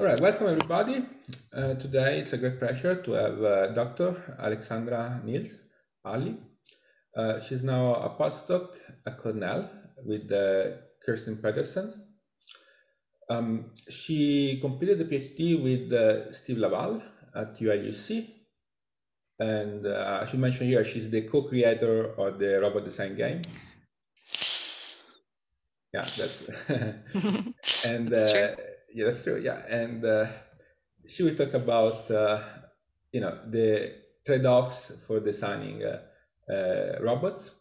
All right, welcome everybody. Uh, today it's a great pleasure to have uh, Dr. Alexandra Nils Ali. Uh, she's now a postdoc at Cornell with uh, Kirstin Petersen. Um, she completed the PhD with uh, Steve LaValle at UIUC. And uh, I should mention here, she's the co-creator of the robot design game. Yeah, that's, and that's yeah, that's true. Yeah, and uh, she will talk about uh, you know the trade-offs for designing uh, uh robots,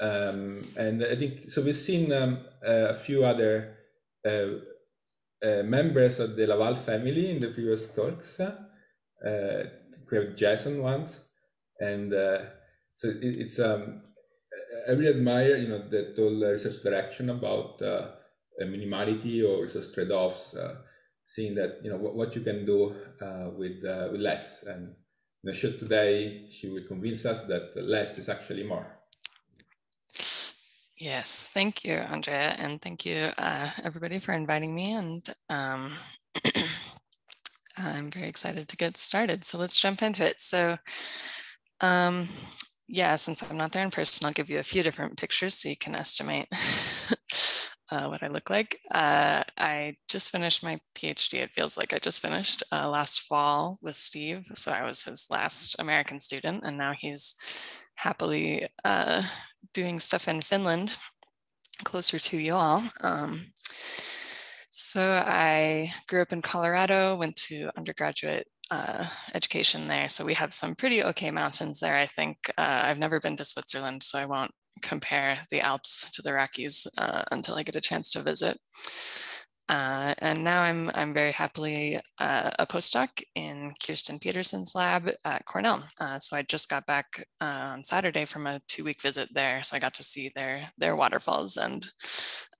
um, and I think so. We've seen um, a few other uh, uh, members of the LaValle family in the previous talks. we have Jason once, and so it, it's um, I really admire you know the whole research direction about minimality or resource trade-offs, uh, seeing that you know what, what you can do uh, with uh, with less. And show today she will convince us that less is actually more. Yes, thank you, Andrea, and thank you uh, everybody for inviting me. And um, I'm very excited to get started. So let's jump into it. So um, yeah, since I'm not there in person, I'll give you a few different pictures so you can estimate uh, what I look like. Uh, I just finished my PhD. It feels like I just finished uh, last fall with Steve. So I was his last American student, and now he's happily uh, doing stuff in Finland, closer to you all. Um, so I grew up in Colorado, went to undergraduate uh, education there. So we have some pretty okay mountains there, I think. Uh, I've never been to Switzerland, so I won't compare the Alps to the Rockies uh, until I get a chance to visit. Uh, and now I'm, I'm very happily uh, a postdoc in Kirstin Petersen's lab at Cornell. Uh, so I just got back uh, on Saturday from a two week visit there. So I got to see their, their waterfalls and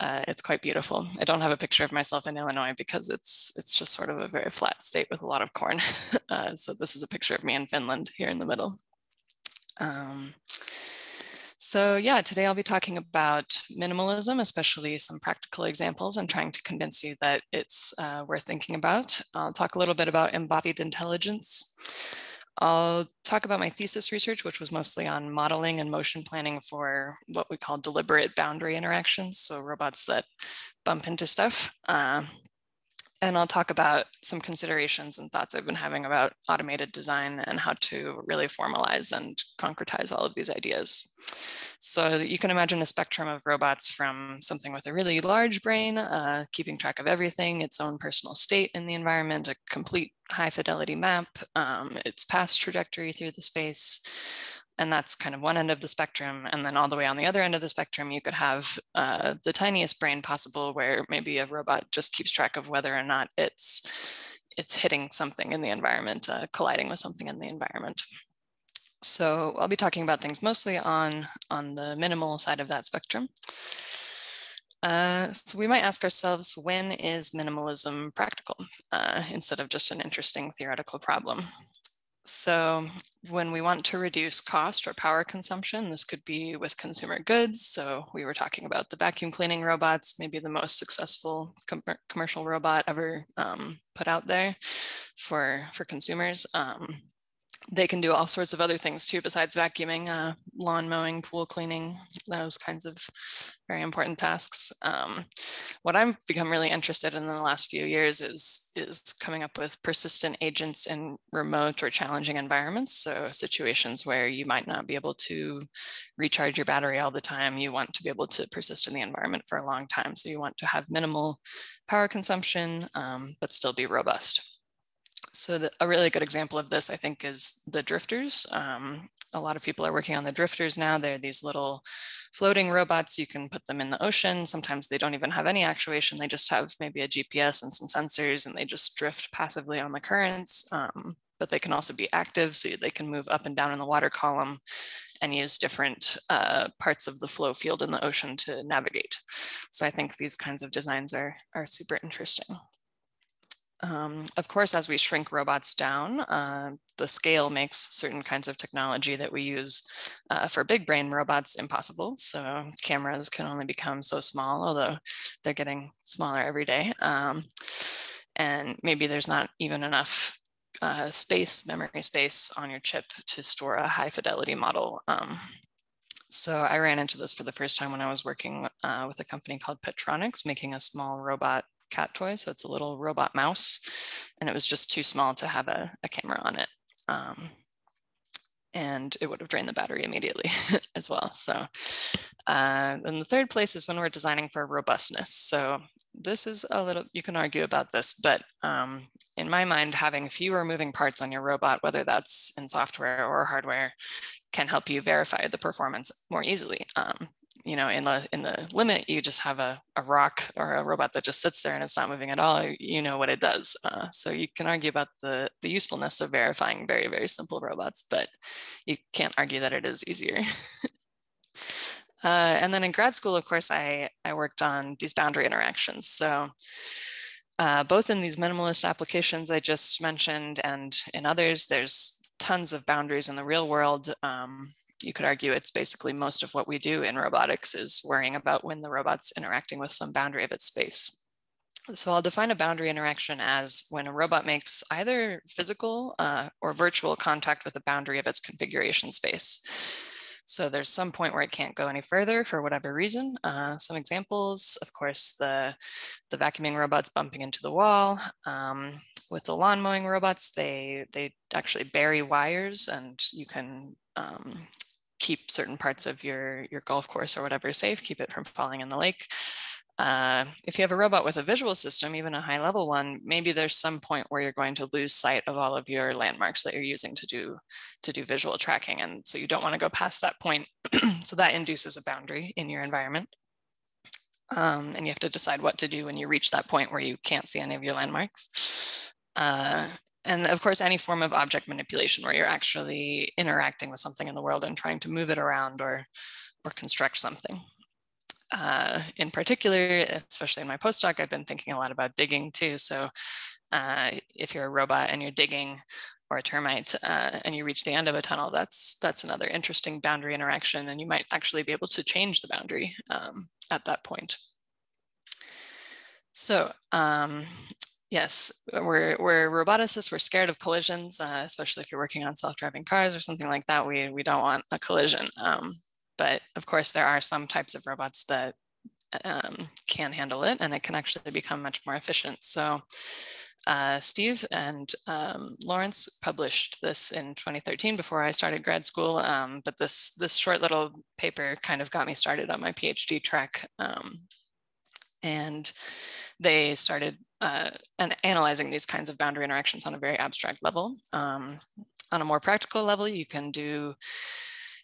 uh, it's quite beautiful. I don't have a picture of myself in Illinois because it's, it's just sort of a very flat state with a lot of corn. so this is a picture of me in Finland here in the middle. Um, so yeah, today I'll be talking about minimalism, especially some practical examples and trying to convince you that it's uh, worth thinking about. I'll talk a little bit about embodied intelligence. I'll talk about my thesis research, which was mostly on modeling and motion planning for what we call deliberate boundary interactions, so robots that bump into stuff. Uh, and I'll talk about some considerations and thoughts I've been having about automated design and how to really formalize and concretize all of these ideas. So you can imagine a spectrum of robots from something with a really large brain, uh, keeping track of everything, its own personal state in the environment, a complete high fidelity map, um, its past trajectory through the space, and that's kind of one end of the spectrum. And then all the way on the other end of the spectrum, you could have uh, the tiniest brain possible where maybe a robot just keeps track of whether or not it's it's hitting something in the environment, uh, colliding with something in the environment. So I'll be talking about things mostly on, on the minimal side of that spectrum. Uh, so we might ask ourselves, when is minimalism practical uh, instead of just an interesting theoretical problem? So when we want to reduce cost or power consumption, this could be with consumer goods. So we were talking about the vacuum cleaning robots, maybe the most successful com commercial robot ever um, put out there for, for consumers. Um, they can do all sorts of other things too besides vacuuming, uh, lawn mowing, pool cleaning, those kinds of very important tasks. Um, what I've become really interested in, in the last few years is, is coming up with persistent agents in remote or challenging environments. So situations where you might not be able to recharge your battery all the time. You want to be able to persist in the environment for a long time. So you want to have minimal power consumption, um, but still be robust. So the, a really good example of this, I think, is the drifters. Um, a lot of people are working on the drifters now. They're these little floating robots. You can put them in the ocean. Sometimes they don't even have any actuation. They just have maybe a GPS and some sensors and they just drift passively on the currents. Um, but they can also be active, so they can move up and down in the water column and use different uh, parts of the flow field in the ocean to navigate. So I think these kinds of designs are, are super interesting. Um, of course, as we shrink robots down, uh, the scale makes certain kinds of technology that we use uh, for big brain robots impossible. So cameras can only become so small, although they're getting smaller every day. Um, and maybe there's not even enough uh, space, memory space on your chip to store a high fidelity model. Um, so I ran into this for the first time when I was working uh, with a company called Petronics, making a small robot cat toy. So it's a little robot mouse, and it was just too small to have a, a camera on it. Um, and it would have drained the battery immediately as well. So, uh, and the third place is when we're designing for robustness. So this is a little, you can argue about this, but um, in my mind, having fewer moving parts on your robot, whether that's in software or hardware, can help you verify the performance more easily. Um, you know, in the in the limit, you just have a, a rock or a robot that just sits there and it's not moving at all. You know what it does. Uh, so you can argue about the the usefulness of verifying very very simple robots, but you can't argue that it is easier. uh, and then in grad school, of course, I I worked on these boundary interactions. So. Uh, both in these minimalist applications I just mentioned and in others, there's tons of boundaries in the real world. Um, you could argue it's basically most of what we do in robotics is worrying about when the robot's interacting with some boundary of its space. So I'll define a boundary interaction as when a robot makes either physical uh, or virtual contact with the boundary of its configuration space. So there's some point where it can't go any further for whatever reason. Uh, some examples, of course, the, the vacuuming robots bumping into the wall. Um, with the lawn mowing robots, they, they actually bury wires and you can um, keep certain parts of your, your golf course or whatever safe, keep it from falling in the lake. Uh, if you have a robot with a visual system, even a high level one, maybe there's some point where you're going to lose sight of all of your landmarks that you're using to do, to do visual tracking. And so you don't want to go past that point. so that induces a boundary in your environment. Um, and you have to decide what to do when you reach that point where you can't see any of your landmarks. Uh, and of course, any form of object manipulation where you're actually interacting with something in the world and trying to move it around or, or construct something. Uh, in particular, especially in my postdoc, I've been thinking a lot about digging too. So uh, if you're a robot and you're digging or a termite uh, and you reach the end of a tunnel, that's, that's another interesting boundary interaction and you might actually be able to change the boundary um, at that point. So um, Yes, uh, we're, we're roboticists, we're scared of collisions, uh, especially if you're working on self-driving cars or something like that, we, we don't want a collision. Um, but of course, there are some types of robots that um, can handle it and it can actually become much more efficient. So uh, Steve and um, Lawrence published this in 2013 before I started grad school, um, but this, this short little paper kind of got me started on my PhD track. Um, and they started uh, and analyzing these kinds of boundary interactions on a very abstract level. Um, on a more practical level, you can do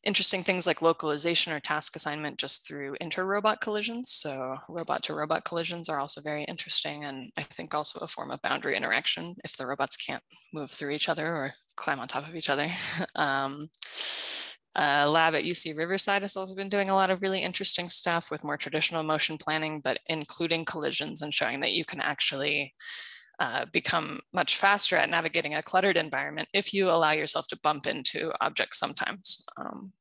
interesting things like localization or task assignment just through inter-robot collisions. So robot to robot collisions are also very interesting and I think also a form of boundary interaction if the robots can't move through each other or climb on top of each other. um, uh, lab at UC Riverside has also been doing a lot of really interesting stuff with more traditional motion planning, but including collisions and showing that you can actually uh, become much faster at navigating a cluttered environment if you allow yourself to bump into objects sometimes. Um,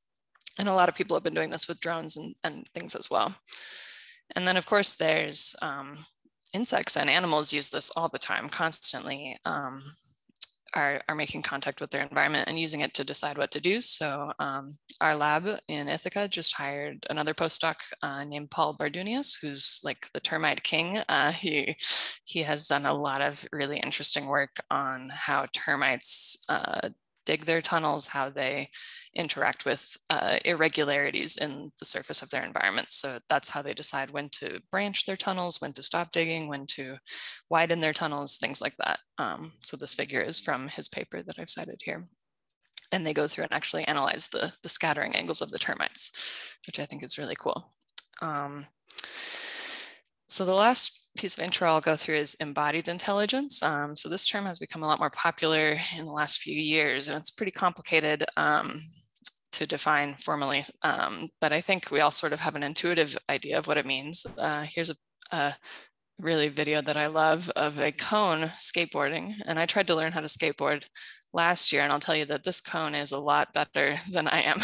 and a lot of people have been doing this with drones and, and things as well. And then of course there's um, insects and animals use this all the time, constantly. Um, are, are making contact with their environment and using it to decide what to do. So um, our lab in Ithaca just hired another postdoc uh, named Paul Bardunias, who's like the termite king. Uh, he, he has done a lot of really interesting work on how termites uh, dig their tunnels, how they interact with uh, irregularities in the surface of their environment. So that's how they decide when to branch their tunnels, when to stop digging, when to widen their tunnels, things like that. Um, so this figure is from his paper that I've cited here. And they go through and actually analyze the, the scattering angles of the termites, which I think is really cool. Um, so the last piece of intro I'll go through is embodied intelligence. Um, so this term has become a lot more popular in the last few years and it's pretty complicated um, to define formally, um, but I think we all sort of have an intuitive idea of what it means. Uh, here's a, a, really video that I love of a cone skateboarding and I tried to learn how to skateboard last year and I'll tell you that this cone is a lot better than I am.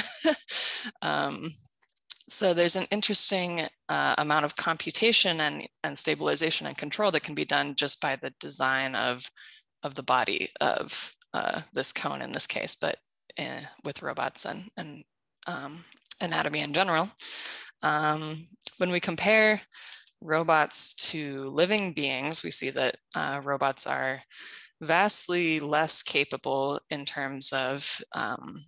um, so there's an interesting uh, amount of computation and, and stabilization and control that can be done just by the design of, of the body of uh, this cone in this case, but uh, with robots and, and um, anatomy in general. Um, when we compare robots to living beings, we see that uh, robots are vastly less capable in terms of um,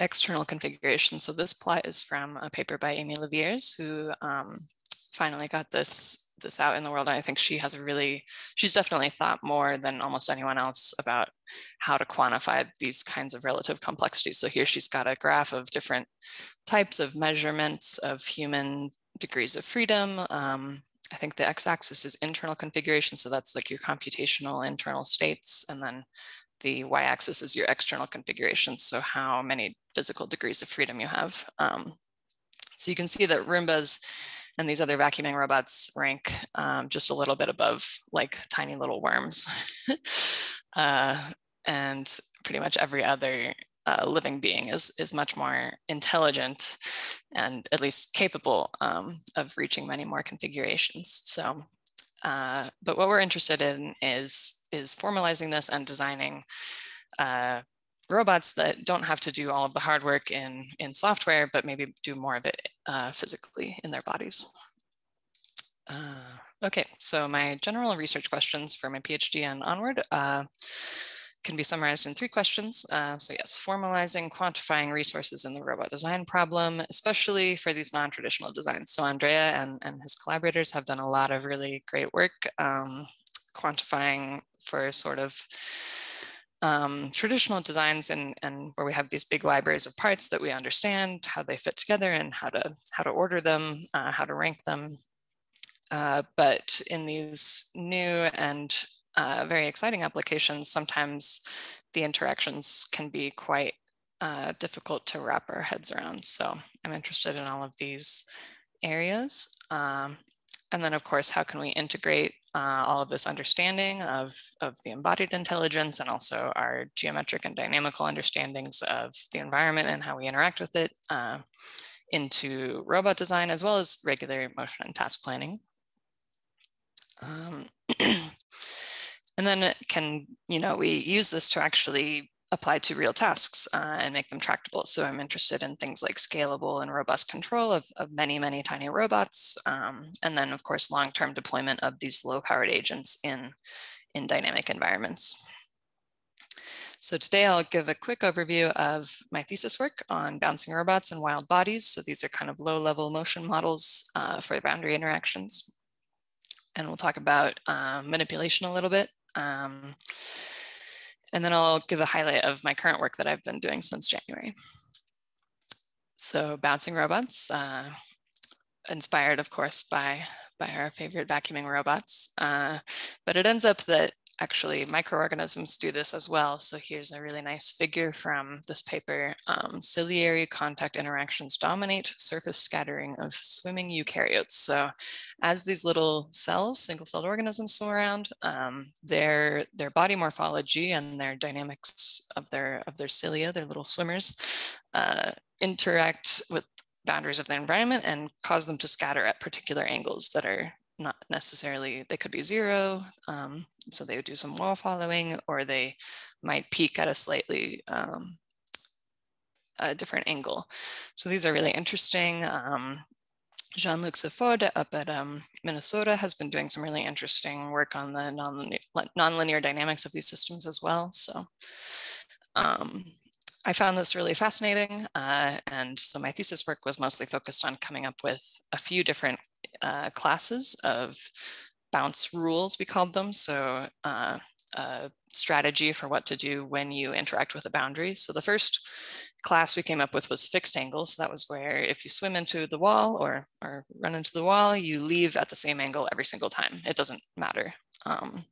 external configuration. So this plot is from a paper by Amy LaViers, who um, finally got this this out in the world. And I think she has a really, she's definitely thought more than almost anyone else about how to quantify these kinds of relative complexities. So here she's got a graph of different types of measurements of human degrees of freedom. Um, I think the x-axis is internal configuration. So that's like your computational internal states. And then the y-axis is your external configuration, so how many physical degrees of freedom you have. Um, so you can see that Roombas and these other vacuuming robots rank um, just a little bit above like tiny little worms. uh, and pretty much every other uh, living being is, is much more intelligent and at least capable um, of reaching many more configurations. So uh, but what we're interested in is, is formalizing this and designing uh, robots that don't have to do all of the hard work in, in software, but maybe do more of it uh, physically in their bodies. Uh, okay, so my general research questions for my PhD and onward uh, can be summarized in three questions. Uh, so yes, formalizing, quantifying resources in the robot design problem, especially for these non-traditional designs. So Andrea and, and his collaborators have done a lot of really great work um, quantifying for sort of um, traditional designs and, and where we have these big libraries of parts that we understand how they fit together and how to, how to order them, uh, how to rank them. Uh, but in these new and uh, very exciting applications, sometimes the interactions can be quite uh, difficult to wrap our heads around. So I'm interested in all of these areas. Um, and then of course, how can we integrate uh, all of this understanding of, of the embodied intelligence and also our geometric and dynamical understandings of the environment and how we interact with it uh, into robot design, as well as regular motion and task planning. Um, And then can, you know, we use this to actually apply to real tasks uh, and make them tractable. So I'm interested in things like scalable and robust control of, of many, many tiny robots. Um, and then of course, long-term deployment of these low powered agents in, in dynamic environments. So today I'll give a quick overview of my thesis work on bouncing robots and wild bodies. So these are kind of low level motion models uh, for boundary interactions. And we'll talk about uh, manipulation a little bit um, and then I'll give a highlight of my current work that I've been doing since January. So bouncing robots, uh, inspired of course by, by our favorite vacuuming robots. Uh, but it ends up that actually microorganisms do this as well. So here's a really nice figure from this paper. Um, ciliary contact interactions dominate surface scattering of swimming eukaryotes. So as these little cells, single-celled organisms swim around, um, their, their body morphology and their dynamics of their, of their cilia, their little swimmers, uh, interact with boundaries of the environment and cause them to scatter at particular angles that are not necessarily, they could be zero. Um, so they would do some wall following or they might peak at a slightly um, a different angle. So these are really interesting. Um, Jean-Luc Thiffeault up at um, Minnesota has been doing some really interesting work on the non-linear, dynamics of these systems as well. So um, I found this really fascinating. Uh, and so my thesis work was mostly focused on coming up with a few different uh, classes of bounce rules, we called them. So uh, a strategy for what to do when you interact with a boundary. So the first class we came up with was fixed angles. So that was where if you swim into the wall or, or run into the wall, you leave at the same angle every single time. It doesn't matter. Um,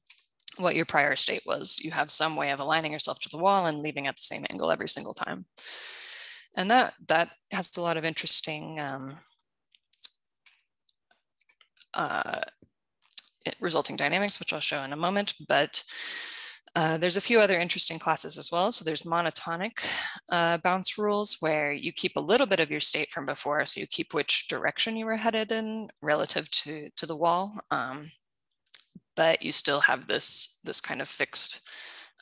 what your prior state was. You have some way of aligning yourself to the wall and leaving at the same angle every single time. And that, that has a lot of interesting um, uh, resulting dynamics, which I'll show in a moment. But Uh, there's a few other interesting classes as well. So there's monotonic uh, bounce rules where you keep a little bit of your state from before. So you keep which direction you were headed in relative to, to the wall. Um, but you still have this, this kind of fixed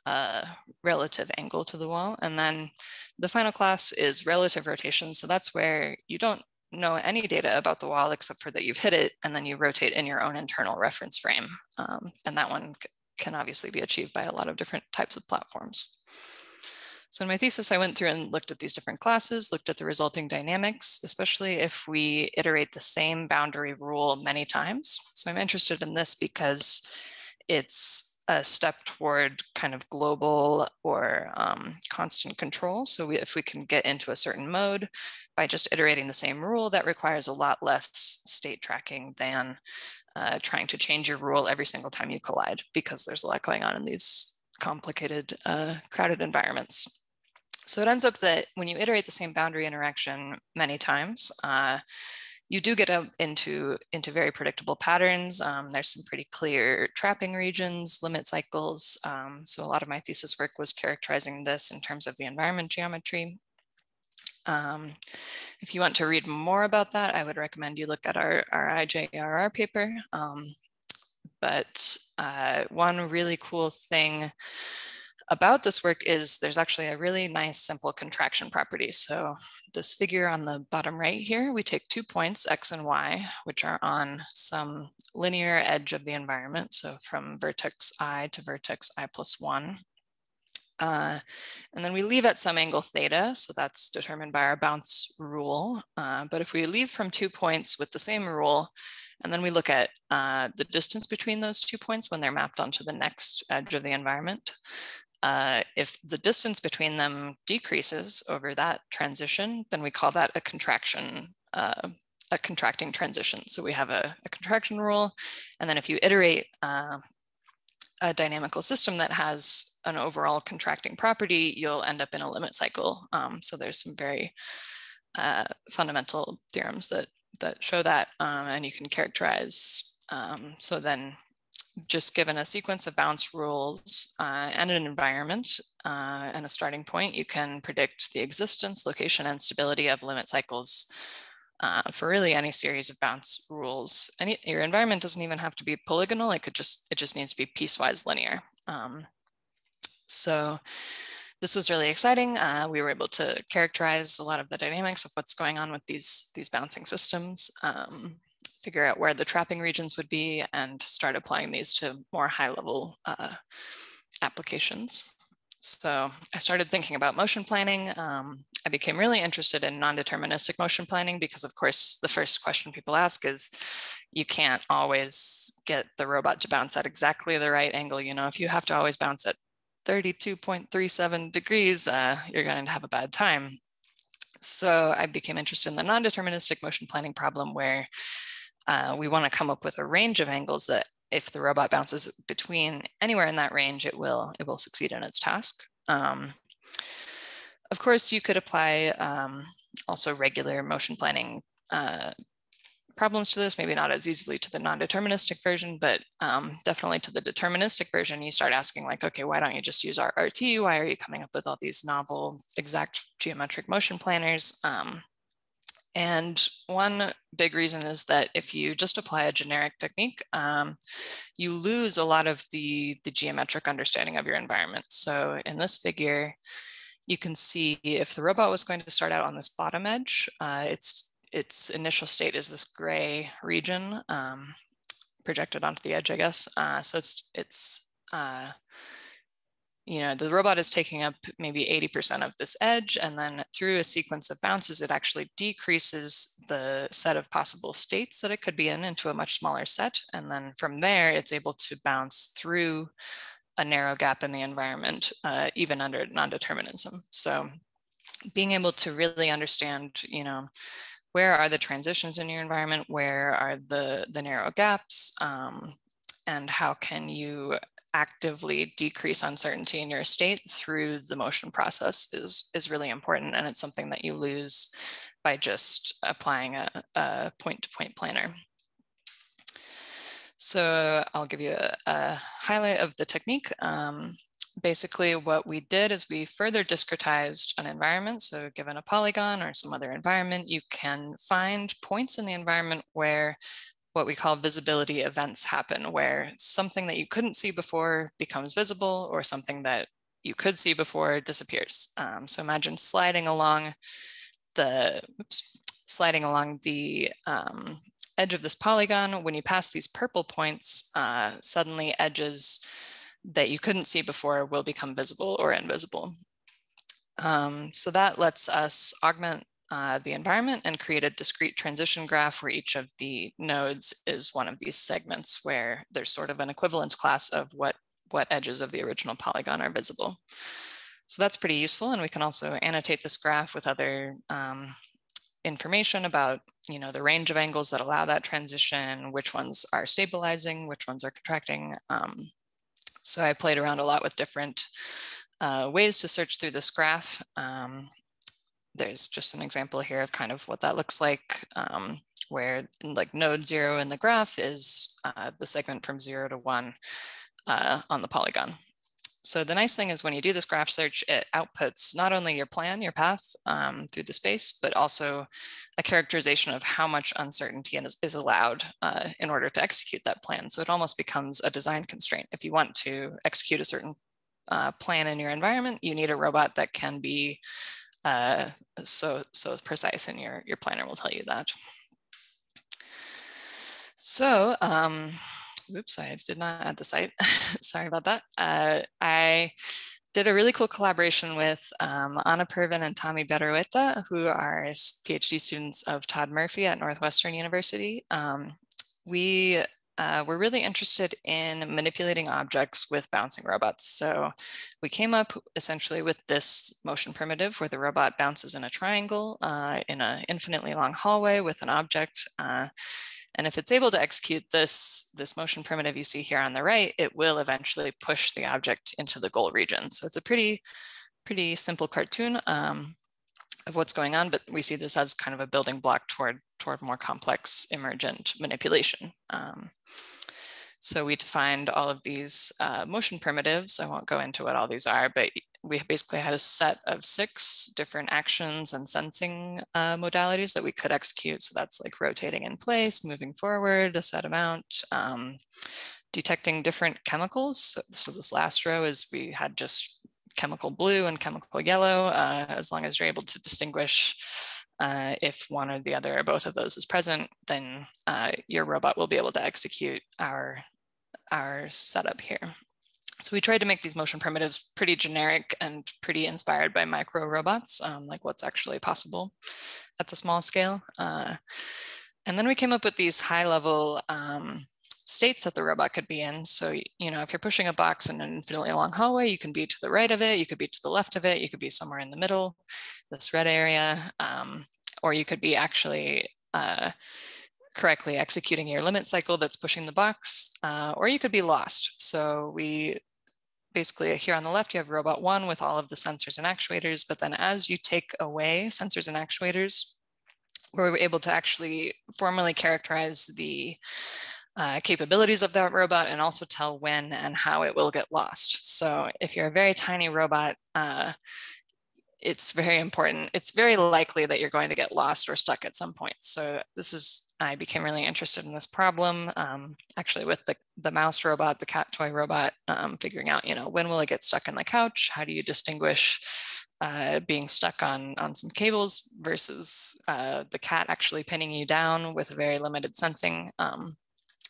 uh, relative angle to the wall. And then the final class is relative rotation. So that's where you don't know any data about the wall except for that you've hit it and then you rotate in your own internal reference frame. Um, and that one can obviously be achieved by a lot of different types of platforms. So in my thesis, I went through and looked at these different classes, looked at the resulting dynamics, especially if we iterate the same boundary rule many times. So I'm interested in this because it's a step toward kind of global or um, constant control. So we, if we can get into a certain mode by just iterating the same rule, that requires a lot less state tracking than uh, trying to change your rule every single time you collide because there's a lot going on in these complicated, uh, crowded environments. So it ends up that when you iterate the same boundary interaction many times, uh, you do get into, into very predictable patterns. Um, there's some pretty clear trapping regions, limit cycles. Um, so a lot of my thesis work was characterizing this in terms of the environment geometry. Um, if you want to read more about that, I would recommend you look at our, our IJRR paper. Um, but uh, one really cool thing about this work is there's actually a really nice simple contraction property. So this figure on the bottom right here, we take two points, X and Y, which are on some linear edge of the environment. So from vertex I to vertex I plus one. Uh, and then we leave at some angle theta, so that's determined by our bounce rule. Uh, but if we leave from two points with the same rule, and then we look at uh, the distance between those two points when they're mapped onto the next edge of the environment, uh, if the distance between them decreases over that transition, then we call that a contraction, uh, a contracting transition. So we have a, a contraction rule, and then if you iterate uh, a dynamical system that has an overall contracting property, you'll end up in a limit cycle. Um, so there's some very uh, fundamental theorems that that show that, um, and you can characterize. Um, so then, just given a sequence of bounce rules uh, and an environment uh, and a starting point, you can predict the existence, location, and stability of limit cycles uh, for really any series of bounce rules. Any, your environment doesn't even have to be polygonal. It could just, it just needs to be piecewise linear. Um, so this was really exciting. Uh, we were able to characterize a lot of the dynamics of what's going on with these, these bouncing systems, um, figure out where the trapping regions would be and start applying these to more high level uh, applications. So I started thinking about motion planning. Um, I became really interested in non-deterministic motion planning because of course, the first question people ask is, you can't always get the robot to bounce at exactly the right angle. You know, if you have to always bounce at 32.37 degrees, uh, you're going to have a bad time. So I became interested in the non-deterministic motion planning problem where uh, we want to come up with a range of angles that if the robot bounces between anywhere in that range, it will, it will succeed in its task. Um, of course, you could apply um, also regular motion planning uh, problems to this, maybe not as easily to the non-deterministic version, but um, definitely to the deterministic version, you start asking like, okay, why don't you just use RRT? Why are you coming up with all these novel exact geometric motion planners? Um, and one big reason is that if you just apply a generic technique, um, you lose a lot of the, the geometric understanding of your environment. So in this figure, you can see if the robot was going to start out on this bottom edge, uh, its, its initial state is this gray region um, projected onto the edge, I guess. Uh, so it's, it's uh, you know, the robot is taking up maybe 80% of this edge, and then through a sequence of bounces, it actually decreases the set of possible states that it could be in into a much smaller set. And then from there, it's able to bounce through a narrow gap in the environment, uh, even under non-determinism. So being able to really understand, you know, where are the transitions in your environment? Where are the, the narrow gaps? Um, and how can you actively decrease uncertainty in your state through the motion process is, is really important. And it's something that you lose by just applying a, a point-to-point -point planner. So I'll give you a, a highlight of the technique. Um, basically what we did is we further discretized an environment. So given a polygon or some other environment, you can find points in the environment where what we call visibility events happen, where something that you couldn't see before becomes visible or something that you could see before disappears. Um, so imagine sliding along the, oops, sliding along the um, edge of this polygon. When you pass these purple points, uh, suddenly edges that you couldn't see before will become visible or invisible. Um, so that lets us augment uh, the environment and create a discrete transition graph where each of the nodes is one of these segments where there's sort of an equivalence class of what, what edges of the original polygon are visible. So that's pretty useful. And we can also annotate this graph with other um, information about you know, the range of angles that allow that transition, which ones are stabilizing, which ones are contracting. Um, so I played around a lot with different uh, ways to search through this graph. Um, there's just an example here of kind of what that looks like, um, where like node zero in the graph is uh, the segment from zero to one uh, on the polygon. So the nice thing is when you do this graph search, it outputs not only your plan, your path um, through the space, but also a characterization of how much uncertainty is, is allowed uh, in order to execute that plan. So it almost becomes a design constraint. If you want to execute a certain uh, plan in your environment, you need a robot that can be uh, so, so precise and your, your planner will tell you that. So um, oops, I did not add the cite. Sorry about that. Uh, I did a really cool collaboration with um, Anna Pervan and Tommy Berrueta, who are PhD students of Todd Murphey at Northwestern University. Um, we uh, were really interested in manipulating objects with bouncing robots. So we came up essentially with this motion primitive where the robot bounces in a triangle uh, in an infinitely long hallway with an object. Uh, and if it's able to execute this, this motion primitive you see here on the right, it will eventually push the object into the goal region. So it's a pretty, pretty simple cartoon um, of what's going on, but we see this as kind of a building block toward, toward more complex emergent manipulation. Um, so we defined all of these uh, motion primitives. I won't go into what all these are, but we basically had a set of six different actions and sensing uh, modalities that we could execute. So that's like rotating in place, moving forward, a set amount, um, detecting different chemicals. So, so, this last row is we had just chemical blue and chemical yellow, uh, as long as you're able to distinguish uh, if one or the other or both of those is present, then uh, your robot will be able to execute our, our setup here. So we tried to make these motion primitives pretty generic and pretty inspired by micro robots, um, like what's actually possible at the small scale. Uh, and then we came up with these high level um, states that the robot could be in. So, you know, if you're pushing a box in an infinitely long hallway, you can be to the right of it, you could be to the left of it, you could be somewhere in the middle, this red area, um, or you could be actually uh, correctly executing your limit cycle that's pushing the box, uh, or you could be lost. So we basically here on the left, you have robot one with all of the sensors and actuators, but then as you take away sensors and actuators, we're able to actually formally characterize the uh, capabilities of that robot and also tell when and how it will get lost. So if you're a very tiny robot, uh, it's very important. It's very likely that you're going to get lost or stuck at some point. So this is, I became really interested in this problem, um, actually with the, the mouse robot, the cat toy robot, um, figuring out, you know, when will it get stuck in the couch? How do you distinguish uh, being stuck on, on some cables versus uh, the cat actually pinning you down with very limited sensing? Um,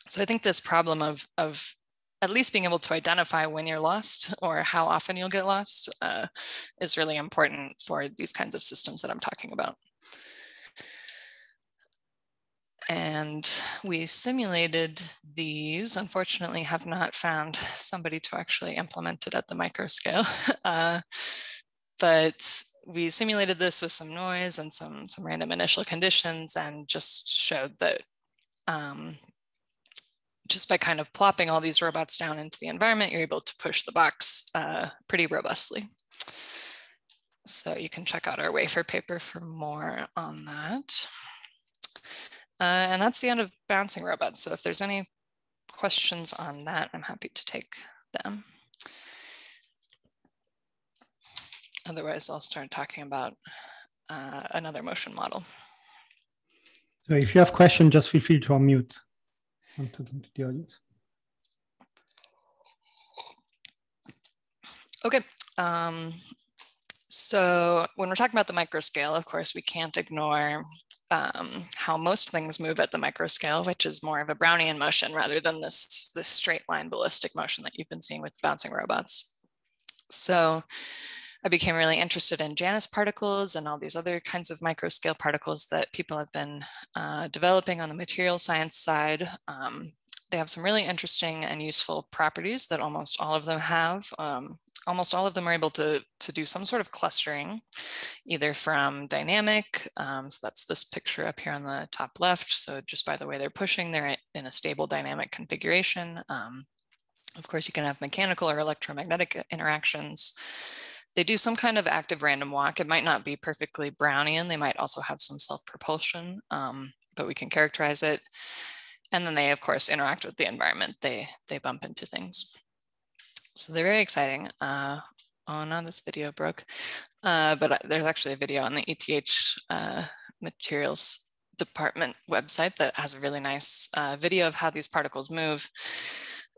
so I think this problem of, of at least being able to identify when you're lost or how often you'll get lost uh, is really important for these kinds of systems that I'm talking about. And we simulated these, unfortunately have not found somebody to actually implement it at the micro scale. Uh, but we simulated this with some noise and some, some random initial conditions and just showed that um, just by kind of plopping all these robots down into the environment, you're able to push the box uh, pretty robustly. So you can check out our WAFR paper for more on that. Uh, and that's the end of bouncing robots. So if there's any questions on that, I'm happy to take them. Otherwise, I'll start talking about uh, another motion model. So if you have questions, just feel free to unmute. I'm talking to the audience. Okay. Um, so when we're talking about the micro scale, of course, we can't ignore um, how most things move at the micro scale, which is more of a Brownian motion rather than this, this straight line ballistic motion that you've been seeing with bouncing robots. So I became really interested in Janus particles and all these other kinds of microscale particles that people have been uh, developing on the material science side. Um, they have some really interesting and useful properties that almost all of them have. Um, almost all of them are able to, to do some sort of clustering, either from dynamic, um, so that's this picture up here on the top left. So just by the way they're pushing, they're in a stable dynamic configuration. Um, of course, you can have mechanical or electromagnetic interactions. They do some kind of active random walk. It might not be perfectly Brownian. They might also have some self-propulsion, um, but we can characterize it. And then they, of course, interact with the environment. They, they bump into things. So they're very exciting. Uh, oh no, this video broke. Uh, but uh, there's actually a video on the ETH uh, materials department website that has a really nice uh, video of how these particles move.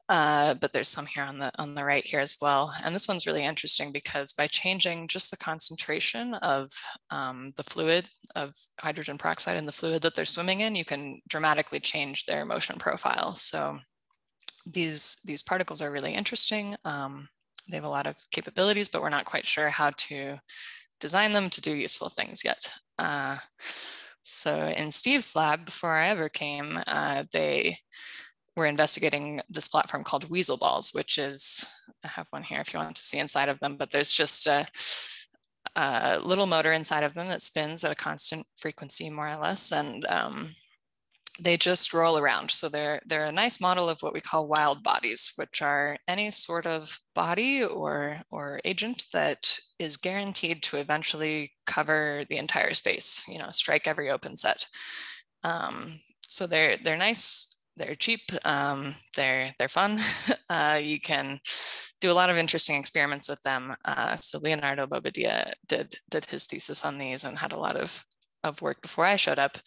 Uh, but there's some here on the on the right here as well. And this one's really interesting because by changing just the concentration of um, the fluid of hydrogen peroxide in the fluid that they're swimming in, you can dramatically change their motion profile. So these, these particles are really interesting. Um, they have a lot of capabilities, but we're not quite sure how to design them to do useful things yet. Uh, so in Steve's lab, before I ever came, uh, they we're investigating this platform called Weasel Balls, which is, I have one here if you want to see inside of them, but there's just a, a little motor inside of them that spins at a constant frequency, more or less. And um, they just roll around. So they're, they're a nice model of what we call wild bodies, which are any sort of body or, or agent that is guaranteed to eventually cover the entire space, you know, strike every open set. Um, so they're, they're nice they're cheap, um, they're, they're fun. uh, you can do a lot of interesting experiments with them. Uh, so Leonardo Bobadilla did, did his thesis on these and had a lot of, of work before I showed up.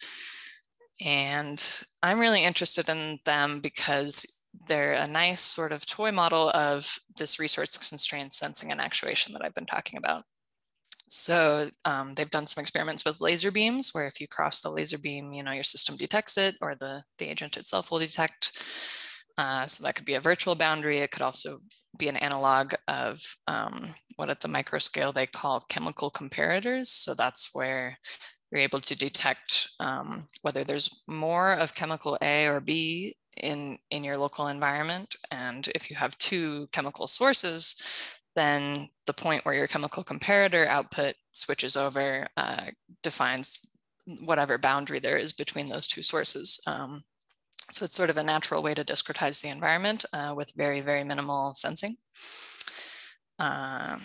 And I'm really interested in them because they're a nice sort of toy model of this resource constrained sensing and actuation that I've been talking about. So um, they've done some experiments with laser beams where if you cross the laser beam, you know, your system detects it or the, the agent itself will detect. Uh, so that could be a virtual boundary. It could also be an analog of um, what at the micro scale they call chemical comparators. So that's where you're able to detect um, whether there's more of chemical A or B in, in your local environment. And if you have two chemical sources, then the point where your chemical comparator output switches over uh, defines whatever boundary there is between those two sources. Um, so it's sort of a natural way to discretize the environment uh, with very, very minimal sensing. Uh,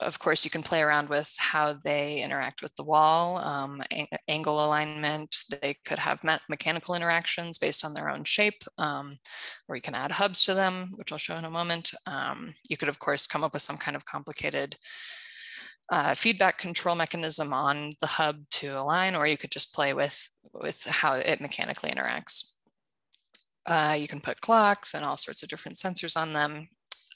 of course, you can play around with how they interact with the wall, um, angle alignment. They could have me mechanical interactions based on their own shape, um, or you can add hubs to them, which I'll show in a moment. Um, you could, of course, come up with some kind of complicated uh, feedback control mechanism on the hub to align, or you could just play with, with how it mechanically interacts. Uh, you can put clocks and all sorts of different sensors on them.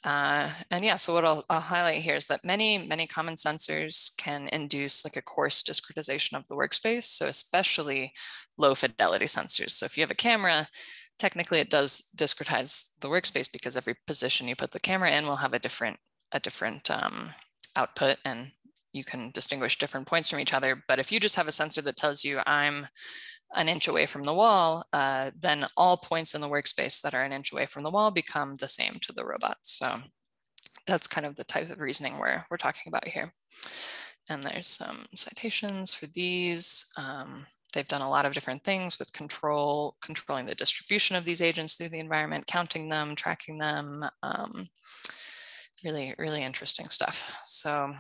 Uh, and yeah, so what I'll, I'll, highlight here is that many, many common sensors can induce like a coarse discretization of the workspace. So especially low fidelity sensors. So if you have a camera, technically it does discretize the workspace because every position you put the camera in will have a different, a different um, output and you can distinguish different points from each other. But if you just have a sensor that tells you I'm an inch away from the wall, uh, then all points in the workspace that are an inch away from the wall become the same to the robot. So that's kind of the type of reasoning we're, we're talking about here. And there's some citations for these. Um, they've done a lot of different things with control, controlling the distribution of these agents through the environment, counting them, tracking them. Um, really, really interesting stuff. So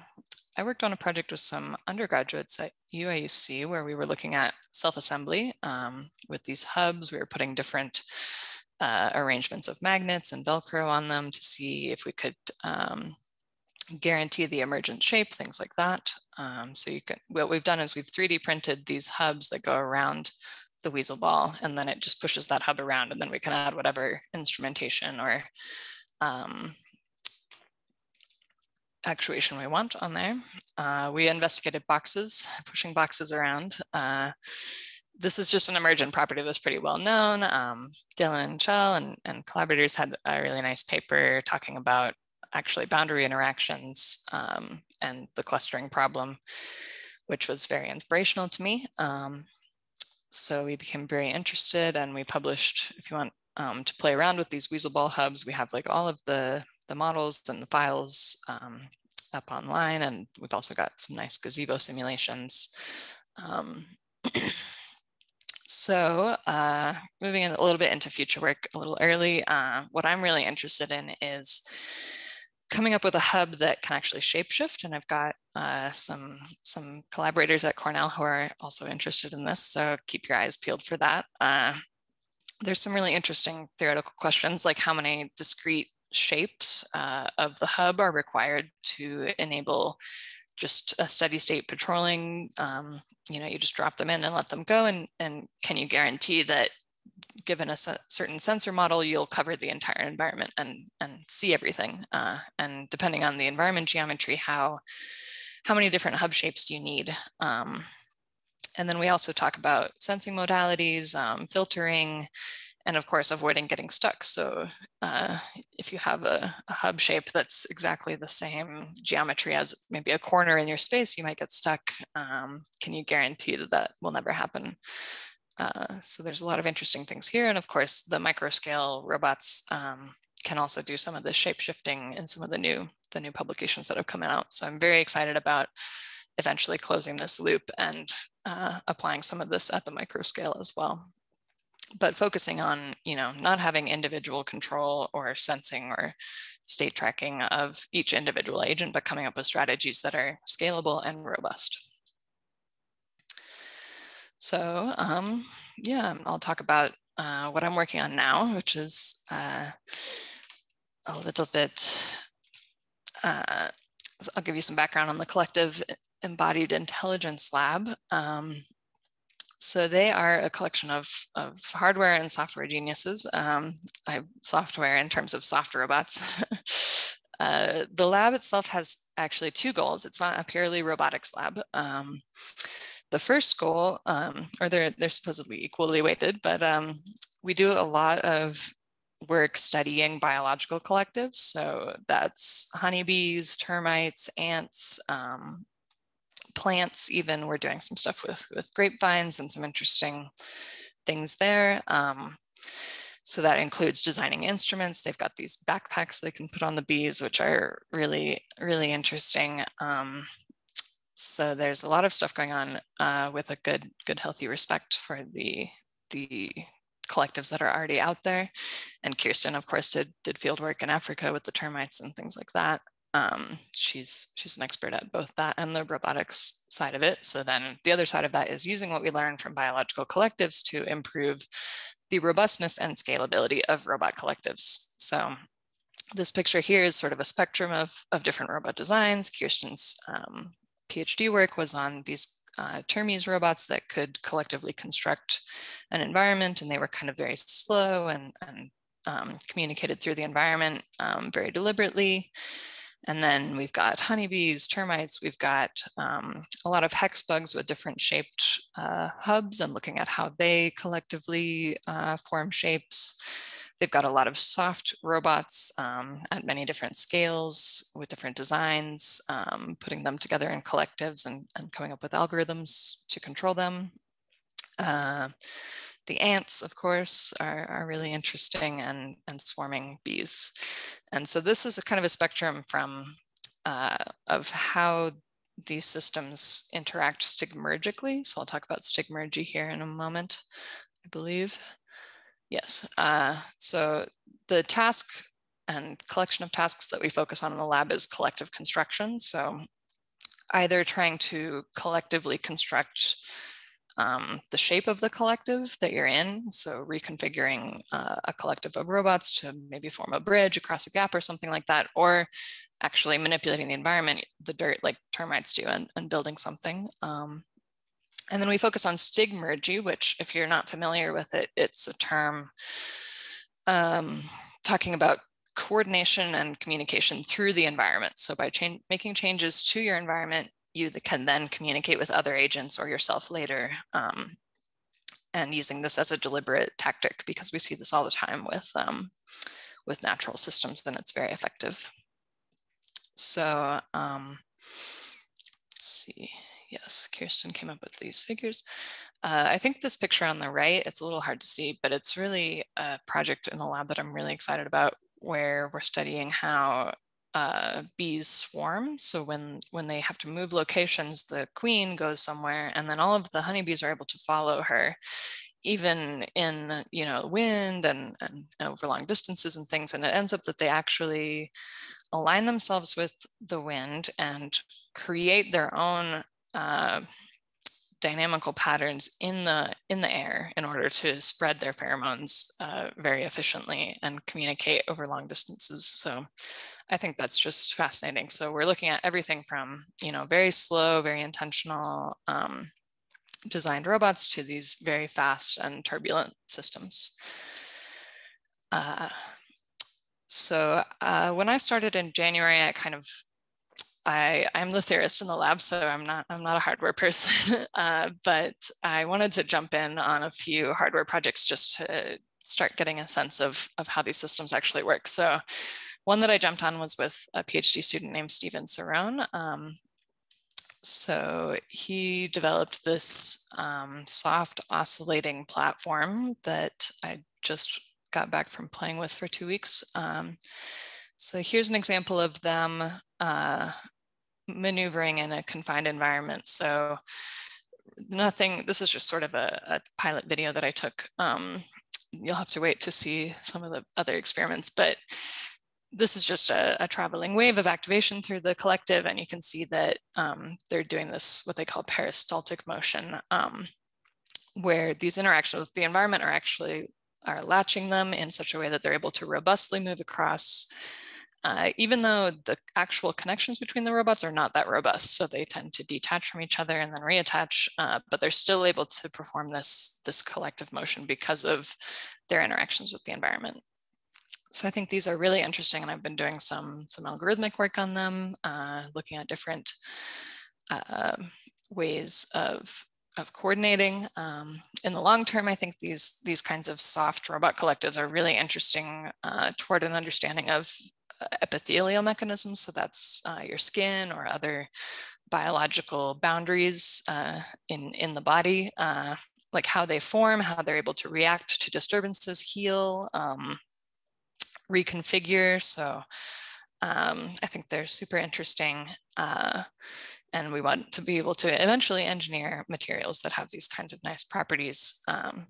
I worked on a project with some undergraduates at UIUC where we were looking at self-assembly um, with these hubs. We were putting different uh, arrangements of magnets and Velcro on them to see if we could um, guarantee the emergent shape, things like that. Um, so you can, what we've done is we've 3D printed these hubs that go around the weasel ball and then it just pushes that hub around and then we can add whatever instrumentation or um, actuation we want on there. Uh, we investigated boxes, pushing boxes around. Uh, this is just an emergent property that's pretty well known. Um, Dylan Shell and, and collaborators had a really nice paper talking about actually boundary interactions um, and the clustering problem, which was very inspirational to me. Um, so we became very interested and we published, if you want um, to play around with these weasel ball hubs, we have like all of the, the models and the files um, up online. And we've also got some nice gazebo simulations. Um, so uh, moving a little bit into future work a little early, uh, what I'm really interested in is coming up with a hub that can actually shapeshift. And I've got uh, some, some collaborators at Cornell who are also interested in this. So keep your eyes peeled for that. Uh, there's some really interesting theoretical questions like how many discrete shapes uh, of the hub are required to enable just a steady state patrolling. Um, you know, you just drop them in and let them go. And, and can you guarantee that given a certain sensor model, you'll cover the entire environment and, and see everything. Uh, and depending on the environment geometry, how, how many different hub shapes do you need? Um, and then we also talk about sensing modalities, um, filtering, and of course, avoiding getting stuck. So uh, if you have a, a, hub shape that's exactly the same geometry as maybe a corner in your space, you might get stuck. Um, can you guarantee that that will never happen? Uh, so there's a lot of interesting things here. And of course, the microscale robots um, can also do some of the shape shifting in some of the new, the new publications that have come out. So I'm very excited about eventually closing this loop and uh, applying some of this at the microscale as well. But focusing on, you know, not having individual control or sensing or state tracking of each individual agent, but coming up with strategies that are scalable and robust. So um, yeah, I'll talk about uh, what I'm working on now, which is uh, a little bit, uh, I'll give you some background on the collective embodied intelligence lab. Um, so they are a collection of, of hardware and software geniuses. Um, I software in terms of soft robots. uh, the lab itself has actually two goals. It's not a purely robotics lab. Um, the first goal, um, or they're, they're supposedly equally weighted, but um, we do a lot of work studying biological collectives. So that's honeybees, termites, ants, um, plants, even we're doing some stuff with, with grapevines and some interesting things there. Um, so that includes designing instruments. They've got these backpacks they can put on the bees, which are really, really interesting. Um, so there's a lot of stuff going on uh, with a good, good, healthy respect for the the collectives that are already out there. And Kirstin, of course, did did field work in Africa with the termites and things like that. Um, she's she's an expert at both that and the robotics side of it. So then the other side of that is using what we learn from biological collectives to improve the robustness and scalability of robot collectives. So this picture here is sort of a spectrum of, of different robot designs. Kirstin's um, PhD work was on these uh, Termes robots that could collectively construct an environment and they were kind of very slow and, and um, communicated through the environment um, very deliberately. And then we've got honeybees, termites, we've got um, a lot of hex bugs with different shaped uh, hubs and looking at how they collectively uh, form shapes. They've got a lot of soft robots um, at many different scales with different designs, um, putting them together in collectives and, and, coming up with algorithms to control them. Uh, the ants, of course, are, are really interesting and, and swarming bees. And so this is a kind of a spectrum from uh, of how these systems interact stigmergically. So I'll talk about stigmergy here in a moment, I believe. Yes. Uh, so the task and collection of tasks that we focus on in the lab is collective construction. So either trying to collectively construct um, the shape of the collective that you're in. So reconfiguring uh, a collective of robots to maybe form a bridge across a gap or something like that, or actually manipulating the environment, the dirt like termites do and, and building something. Um, and then we focus on stigmergy, which if you're not familiar with it, it's a term um, talking about coordination and communication through the environment. So by cha making changes to your environment, you can then communicate with other agents or yourself later um, and using this as a deliberate tactic because we see this all the time with, um, with natural systems and it's very effective. So um, let's see. Yes, Kirstin came up with these figures. Uh, I think this picture on the right, it's a little hard to see, but it's really a project in the lab that I'm really excited about where we're studying how uh, bees swarm. So when, when they have to move locations, the queen goes somewhere and then all of the honeybees are able to follow her even in you know wind and, and over long distances and things and it ends up that they actually align themselves with the wind and create their own uh, dynamical patterns in the in the air in order to spread their pheromones uh, very efficiently and communicate over long distances. So I think that's just fascinating. So we're looking at everything from you know very slow, very intentional um, designed robots to these very fast and turbulent systems. Uh, so uh, when I started in January, I kind of I, I'm the theorist in the lab, so I'm not I'm not a hardware person, uh, but I wanted to jump in on a few hardware projects just to start getting a sense of, of how these systems actually work. So one that I jumped on was with a PhD student named Steven Ceron. Um, so he developed this um, soft oscillating platform that I just got back from playing with for two weeks. Um, so here's an example of them uh, maneuvering in a confined environment. So nothing, this is just sort of a, a pilot video that I took. Um, you'll have to wait to see some of the other experiments, but this is just a, a, traveling wave of activation through the collective. And you can see that um, they're doing this, what they call peristaltic motion, um, where these interactions with the environment are actually are latching them in such a way that they're able to robustly move across uh, even though the actual connections between the robots are not that robust. So they tend to detach from each other and then reattach, uh, but they're still able to perform this, this collective motion because of their interactions with the environment. So I think these are really interesting and I've been doing some, some algorithmic work on them, uh, looking at different uh, ways of of coordinating. Um, in the long term, I think these, these kinds of soft robot collectives are really interesting uh, toward an understanding of epithelial mechanisms. So that's uh, your skin or other biological boundaries uh, in, in the body, uh, like how they form, how they're able to react to disturbances, heal, um, reconfigure. So um, I think they're super interesting. Uh, and we want to be able to eventually engineer materials that have these kinds of nice properties. Um,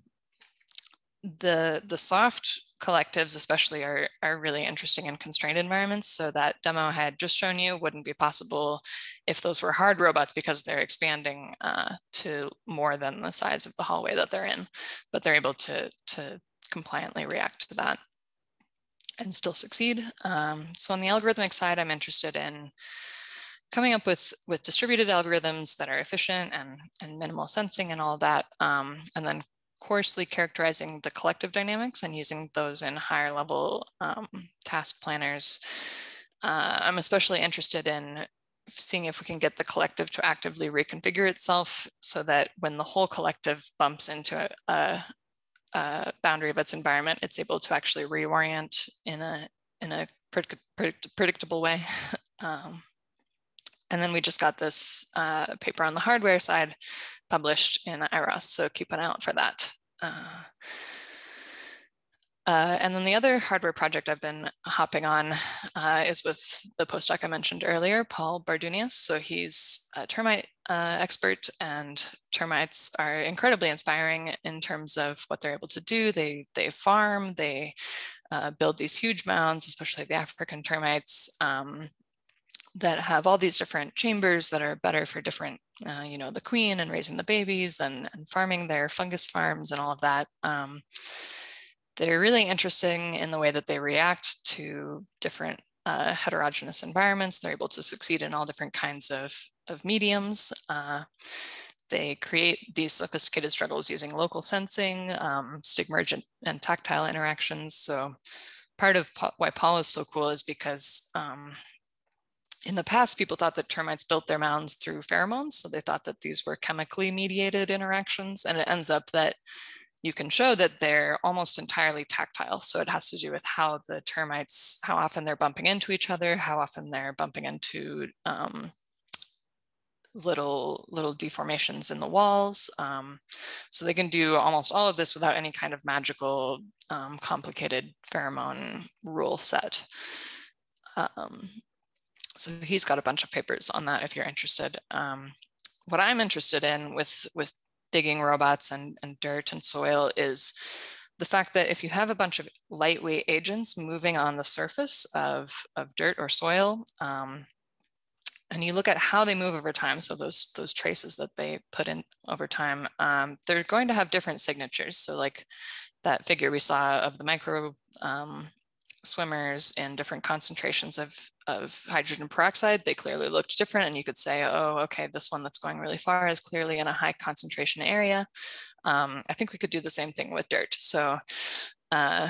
the, the soft collectives especially are, are really interesting in constrained environments. So that demo I had just shown you wouldn't be possible if those were hard robots because they're expanding uh, to more than the size of the hallway that they're in, but they're able to, to compliantly react to that and still succeed. Um, so on the algorithmic side, I'm interested in coming up with, with distributed algorithms that are efficient and, and minimal sensing and all that, um, and then coarsely characterizing the collective dynamics and using those in higher level um, task planners. Uh, I'm especially interested in seeing if we can get the collective to actively reconfigure itself so that when the whole collective bumps into a, a, a boundary of its environment, it's able to actually reorient in a, in a predict, predictable way. um, and then we just got this uh, paper on the hardware side published in IROS, so keep an eye out for that. Uh, uh, and then the other hardware project I've been hopping on uh, is with the postdoc I mentioned earlier, Paul Bardunias. So he's a termite uh, expert and termites are incredibly inspiring in terms of what they're able to do. They, they farm, they uh, build these huge mounds, especially the African termites. Um, that have all these different chambers that are better for different, uh, you know, the queen and raising the babies and, and farming their fungus farms and all of that. Um, they're really interesting in the way that they react to different uh, heterogeneous environments. They're able to succeed in all different kinds of, of mediums. Uh, they create these sophisticated struggles using local sensing, um, stigmergent and tactile interactions. So part of why Paul is so cool is because um, in the past, people thought that termites built their mounds through pheromones. So they thought that these were chemically mediated interactions. And it ends up that you can show that they're almost entirely tactile. So it has to do with how the termites, how often they're bumping into each other, how often they're bumping into um, little little deformations in the walls. Um, so they can do almost all of this without any kind of magical, um, complicated pheromone rule set. Um, so he's got a bunch of papers on that if you're interested. Um, what I'm interested in with, with digging robots and, and dirt and soil is the fact that if you have a bunch of lightweight agents moving on the surface of, of dirt or soil, um, and you look at how they move over time, so those, those traces that they put in over time, um, they're going to have different signatures. So like that figure we saw of the micro um, swimmers in different concentrations of, of hydrogen peroxide, they clearly looked different. And you could say, oh, okay, this one that's going really far is clearly in a high concentration area. Um, I think we could do the same thing with dirt. So uh,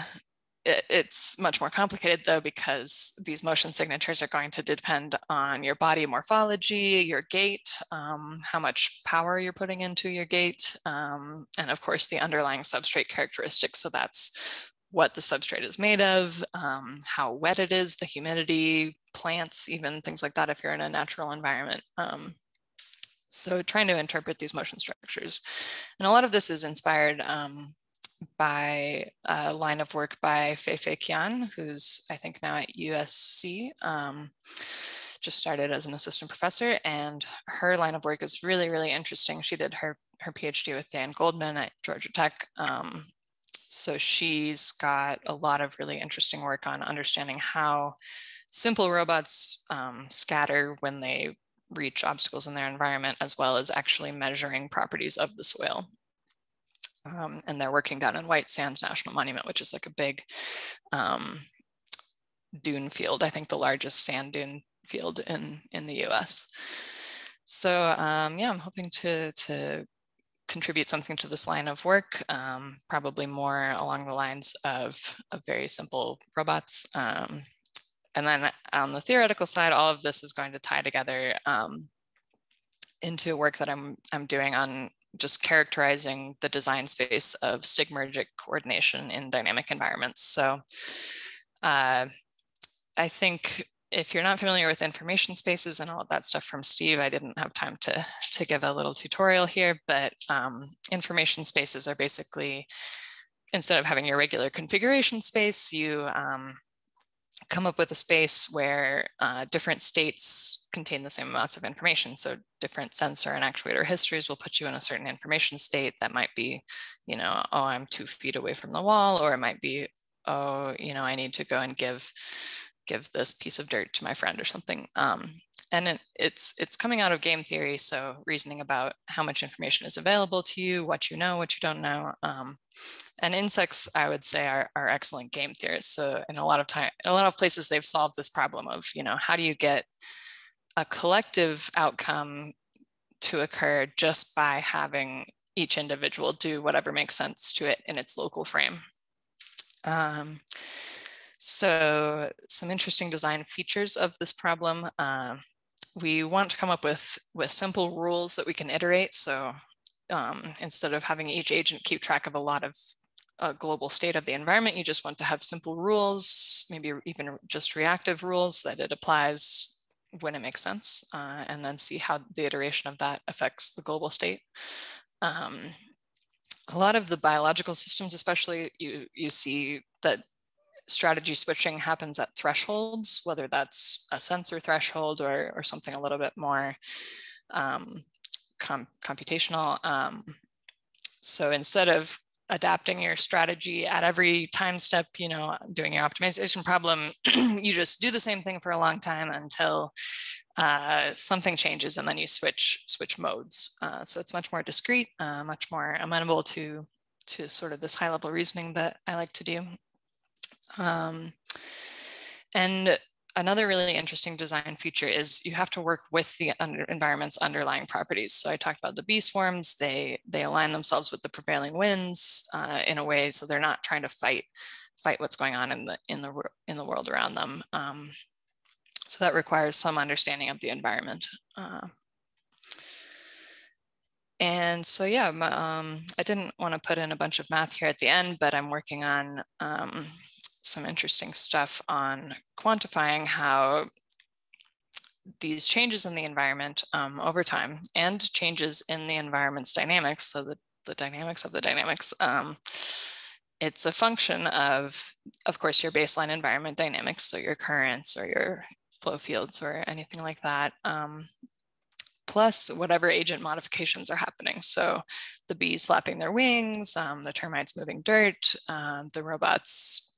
it, it's much more complicated though, because these motion signatures are going to depend on your body morphology, your gait, um, how much power you're putting into your gait, um, and of course the underlying substrate characteristics. So that's what the substrate is made of, um, how wet it is, the humidity, plants, even things like that if you're in a natural environment. Um, so trying to interpret these motion structures. And a lot of this is inspired um, by a line of work by Fei-Fei Qian, who's I think now at USC, um, just started as an assistant professor and her line of work is really, really interesting. She did her, her PhD with Dan Goldman at Georgia Tech um, so she's got a lot of really interesting work on understanding how simple robots um, scatter when they reach obstacles in their environment, as well as actually measuring properties of the soil. Um, and they're working down in White Sands National Monument, which is like a big um, dune field, I think the largest sand dune field in, in the US. So um, yeah, I'm hoping to, to contribute something to this line of work, um, probably more along the lines of, of very simple robots. Um, and then on the theoretical side, all of this is going to tie together um, into work that I'm, I'm doing on just characterizing the design space of stigmergic coordination in dynamic environments. So uh, I think if you're not familiar with information spaces and all of that stuff from Steve, I didn't have time to, to give a little tutorial here, but um, information spaces are basically, instead of having your regular configuration space, you um, come up with a space where uh, different states contain the same amounts of information. So different sensor and actuator histories will put you in a certain information state that might be, you know, oh, I'm two feet away from the wall, or it might be, oh, you know, I need to go and give give this piece of dirt to my friend or something. Um, and it, it's it's coming out of game theory, so reasoning about how much information is available to you, what you know, what you don't know. Um, and insects, I would say, are, are excellent game theorists. So in a lot of time, in a lot of places, they've solved this problem of, you know, how do you get a collective outcome to occur just by having each individual do whatever makes sense to it in its local frame. Um, so some interesting design features of this problem. Uh, we want to come up with, with simple rules that we can iterate. So um, instead of having each agent keep track of a lot of a global state of the environment, you just want to have simple rules, maybe even just reactive rules that it applies when it makes sense, uh, and then see how the iteration of that affects the global state. Um, a lot of the biological systems, especially, you, you see that strategy switching happens at thresholds, whether that's a sensor threshold or, or something a little bit more um, com computational. Um, so instead of adapting your strategy at every time step, you know, doing your optimization problem, you just do the same thing for a long time until uh, something changes and then you switch switch modes. Uh, so it's much more discrete, uh, much more amenable to to sort of this high level reasoning that I like to do. Um, and another really interesting design feature is you have to work with the under environment's underlying properties. So I talked about the bee swarms, they, they align themselves with the prevailing winds uh, in a way so they're not trying to fight fight what's going on in the in the in the world around them. Um, so that requires some understanding of the environment. Uh, and so, yeah, um, I didn't want to put in a bunch of math here at the end, but I'm working on um, some interesting stuff on quantifying how these changes in the environment um, over time and changes in the environment's dynamics, so the, the dynamics of the dynamics, um, it's a function of, of course, your baseline environment dynamics, so your currents or your flow fields or anything like that, um, plus whatever agent modifications are happening. So the bees flapping their wings, um, the termites moving dirt, um, the robots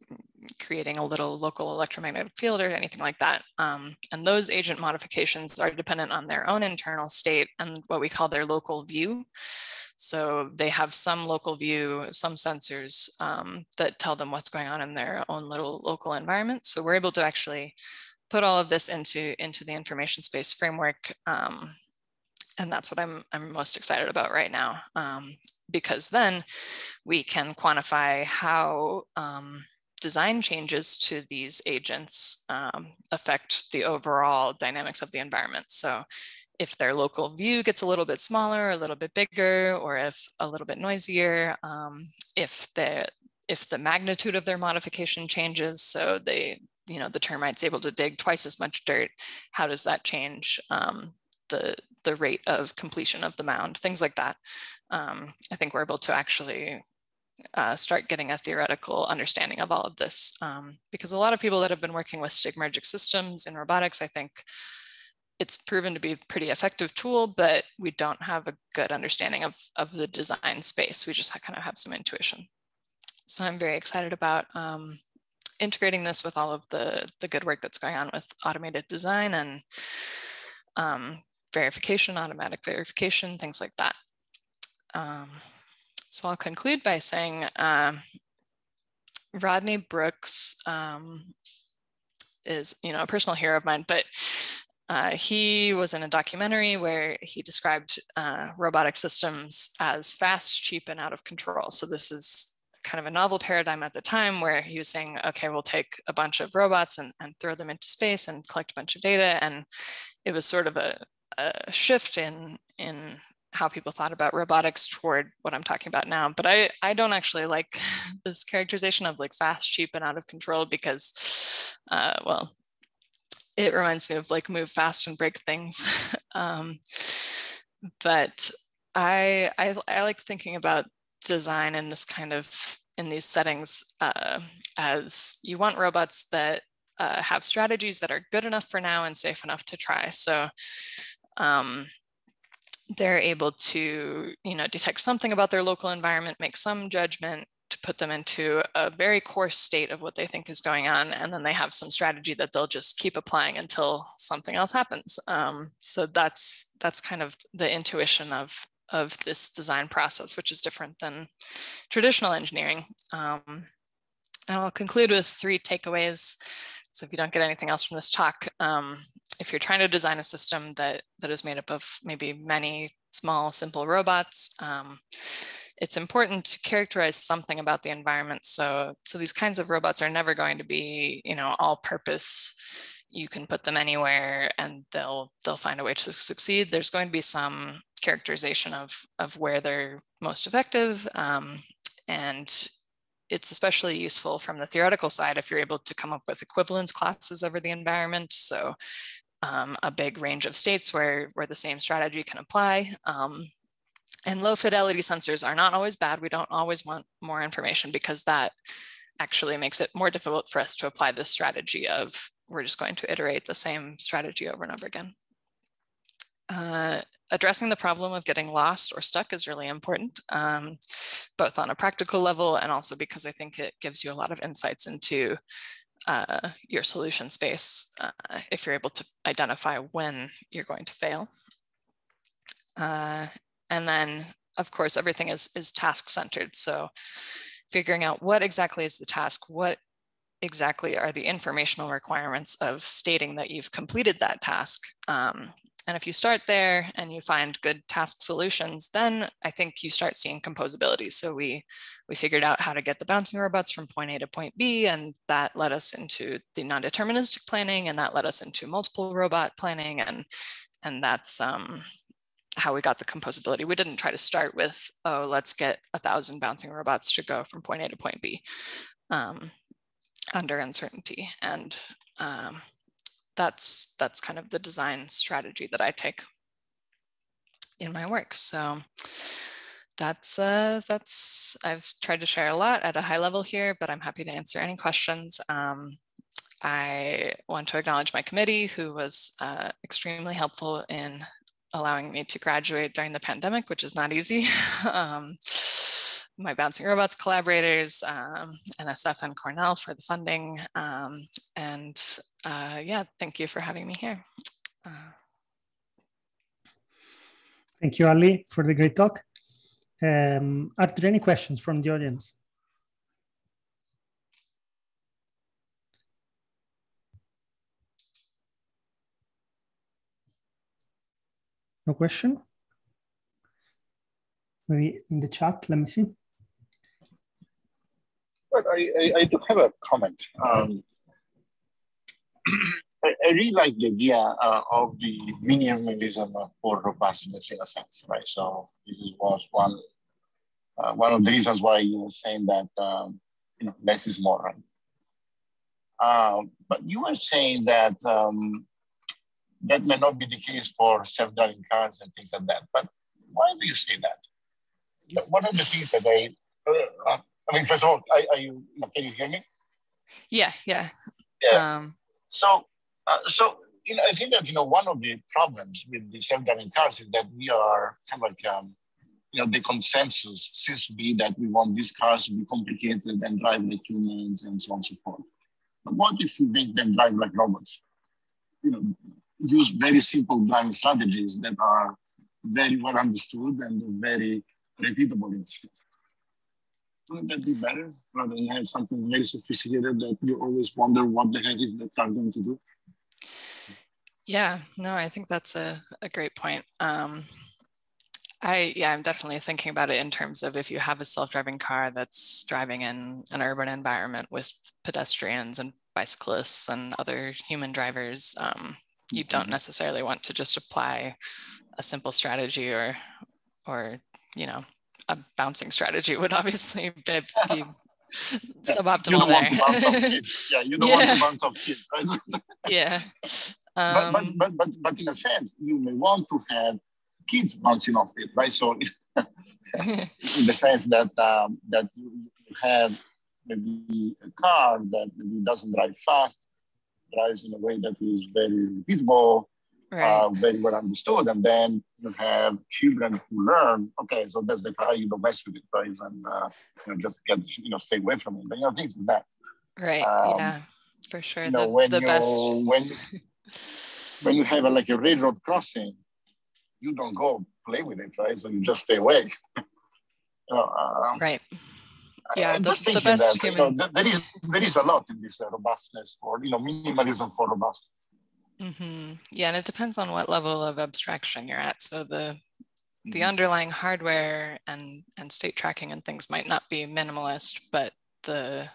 creating a little local electromagnetic field or anything like that. Um, and those agent modifications are dependent on their own internal state and what we call their local view. So they have some local view, some sensors um, that tell them what's going on in their own little local environment. So we're able to actually put all of this into, into the information space framework. Um, and that's what I'm, I'm most excited about right now, um, because then we can quantify how um, design changes to these agents um, affect the overall dynamics of the environment. So if their local view gets a little bit smaller, a little bit bigger, or if a little bit noisier, um, if the if the magnitude of their modification changes, so they, you know, the termite's able to dig twice as much dirt, how does that change um, the the rate of completion of the mound, things like that. Um, I think we're able to actually uh, start getting a theoretical understanding of all of this. Um, because a lot of people that have been working with stigmergic systems in robotics, I think it's proven to be a pretty effective tool, but we don't have a good understanding of, of the design space. We just kind of have some intuition. So I'm very excited about um, integrating this with all of the, the good work that's going on with automated design and um, verification, automatic verification, things like that. Um, so I'll conclude by saying um, Rodney Brooks um, is, you know, a personal hero of mine, but uh, he was in a documentary where he described uh, robotic systems as fast, cheap, and out of control. So this is kind of a novel paradigm at the time where he was saying, okay, we'll take a bunch of robots and, and throw them into space and collect a bunch of data. And it was sort of a, a shift in, in how people thought about robotics toward what I'm talking about now. But I, I don't actually like this characterization of like fast, cheap, and out of control because, uh, well, it reminds me of like move fast and break things. um, but I, I, I like thinking about design in this kind of in these settings uh, as you want robots that uh, have strategies that are good enough for now and safe enough to try. So um, they're able to, you know, detect something about their local environment, make some judgment to put them into a very coarse state of what they think is going on. And then they have some strategy that they'll just keep applying until something else happens. Um, so that's, that's kind of the intuition of, of this design process, which is different than traditional engineering. Um, and I'll conclude with three takeaways. So if you don't get anything else from this talk, um, if you're trying to design a system that, that is made up of maybe many small, simple robots, um, it's important to characterize something about the environment. So, so these kinds of robots are never going to be, you know, all purpose. You can put them anywhere and they'll they'll find a way to succeed. There's going to be some characterization of, of where they're most effective. Um, and it's especially useful from the theoretical side if you're able to come up with equivalence classes over the environment. So um, a big range of states where, where the same strategy can apply. Um, and low fidelity sensors are not always bad. We don't always want more information because that actually makes it more difficult for us to apply this strategy of we're just going to iterate the same strategy over and over again. Uh, addressing the problem of getting lost or stuck is really important, um, both on a practical level and also because I think it gives you a lot of insights into uh, your solution space uh, if you're able to identify when you're going to fail. Uh, and then, of course, everything is, is task centered. So figuring out what exactly is the task, what exactly are the informational requirements of stating that you've completed that task. Um, and if you start there and you find good task solutions, then I think you start seeing composability. So we, we figured out how to get the bouncing robots from point A to point B, and that led us into the non-deterministic planning, and that led us into multiple robot planning, and, and that's um, how we got the composability. We didn't try to start with, oh, let's get a thousand bouncing robots to go from point A to point B um, under uncertainty. And um, that's that's kind of the design strategy that I take in my work. So that's uh, that's I've tried to share a lot at a high level here, but I'm happy to answer any questions. Um, I want to acknowledge my committee who was uh, extremely helpful in allowing me to graduate during the pandemic, which is not easy. um, my Bouncing Robots collaborators, um, NSF and Cornell for the funding. Um, and uh, yeah, thank you for having me here. Uh, thank you, Ali, for the great talk. Um, are there any questions from the audience? No question? Maybe in the chat, let me see. But I, I, I do have a comment. Um, I, I, really like the idea uh, of the minimalism for robustness in a sense, right? So this was one uh, one of the reasons why you were saying that um, you know less is more, right? Uh, but you were saying that um, that may not be the case for self-driving cars and things like that. But why do you say that? What are the things that I uh, I mean, first of all, are, are you, can you hear me? Yeah, yeah. Yeah. Um, so, uh, so, you know, I think that, you know, one of the problems with the self-driving cars is that we are kind of like, um, you know, the consensus seems to be that we want these cars to be complicated and drive like humans and so on and so forth. But what if we make them drive like robots? You know, use very simple driving strategies that are very well understood and very repeatable in sense. Wouldn't that be better rather than have something very sophisticated that you always wonder what the heck is the car going to do? Yeah, no, I think that's a, a great point. Um, I yeah, I'm definitely thinking about it in terms of if you have a self-driving car that's driving in an urban environment with pedestrians and bicyclists and other human drivers, um, you don't mm-hmm. necessarily want to just apply a simple strategy or or you know a bouncing strategy would obviously be, be suboptimal you don't there. Want to bounce off kids. Yeah, you don't yeah. want to bounce off kids, right? yeah. Um, but, but, but, but, but in a sense, you may want to have kids bouncing off it, right? So in the sense that um, that you have maybe a car that maybe doesn't drive fast, drives in a way that is very repeatable, right. uh, very well understood. And then you have children who learn, okay, so that's the car, you don't mess with it, right? And uh, you know, just get, you know, stay away from it. But, you know, things like that. Right. Um, yeah, for sure. You know, the, when the you, best. When, when you have a, like a railroad crossing, you don't go play with it, right? So you just stay away. you know, um, right. Yeah, the, the, best that, human. You know, there is there is a lot in this uh, robustness for you know minimalism for robustness. Mm-hmm. Yeah, and it depends on what level of abstraction you're at. So the the mm-hmm. underlying hardware and and state tracking and things might not be minimalist, but the